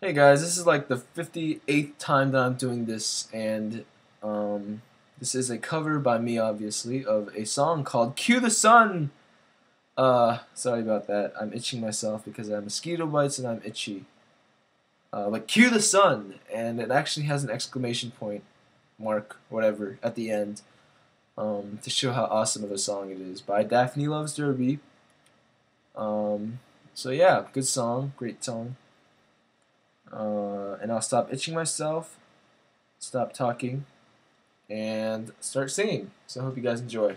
Hey guys, this is like the 58th time that I'm doing this, and um, this is a cover by me, obviously, of a song called Cue the Sun! Uh, sorry about that. I'm itching myself because I have mosquito bites and I'm itchy. Uh, but Cue the Sun! And it actually has an exclamation point mark, whatever, at the end um, to show how awesome of a song it is by Daphne Loves Derby. Um, so yeah, good song, great song. Uh, and I'll stop itching myself, stop talking, and start singing. So I hope you guys enjoy.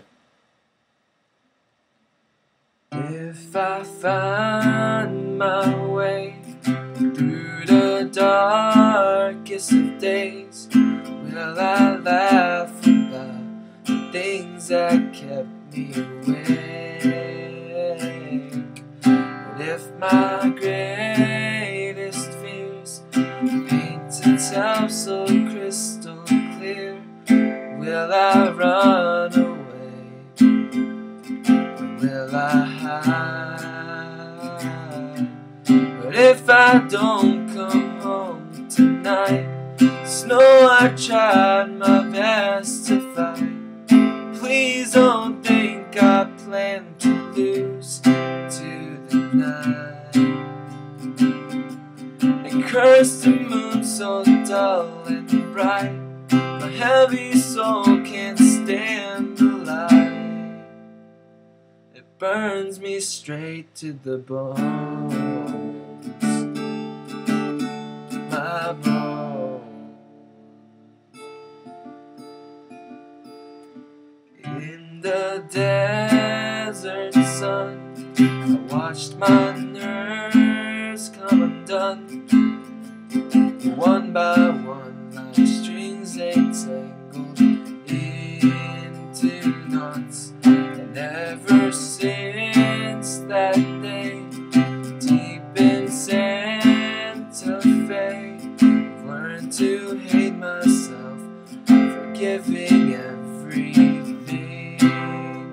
If I find my way through the darkest of days, will I laugh about the things that kept me awake? And if my greatest will I run away? Will I hide? But if I don't come home tonight, Snow, I tried my best to fight. Please don't think I plan to lose to the night. And curse the moon so dull and bright. Heavy soul can't stand the light. It burns me straight to the bones. My bones. In the desert sun, I watched my nerves come undone. One by one, giving everything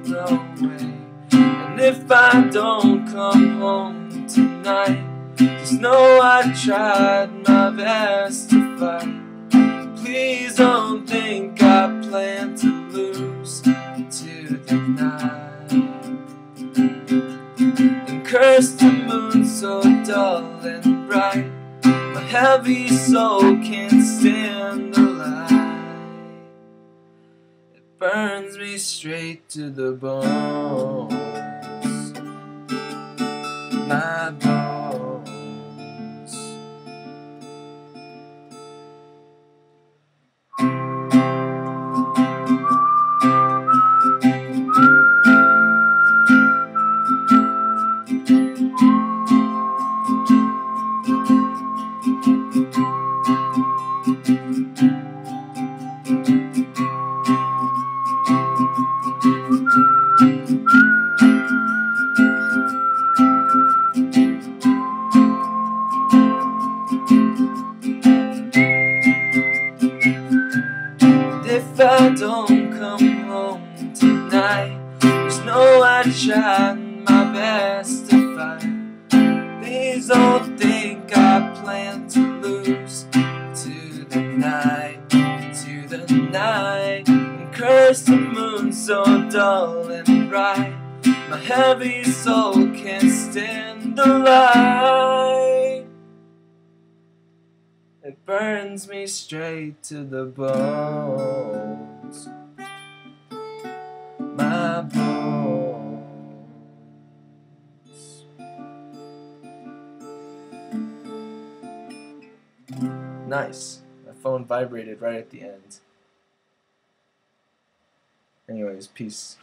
away. And if I don't come home tonight, just know I tried my best to fight. Please don't think I plan to lose to the night. And curse the moon so dull and bright. My heavy soul can't stand burns me straight to the bones. My bones. If I don't come home tonight, just know I tried my best to fight. Please don't think I plan to lose to the night, to the night, and curse the moon so dull and bright. My heavy soul can't stand the light. It burns me straight to the bones. My bones. Nice. My phone vibrated right at the end. Anyways, peace.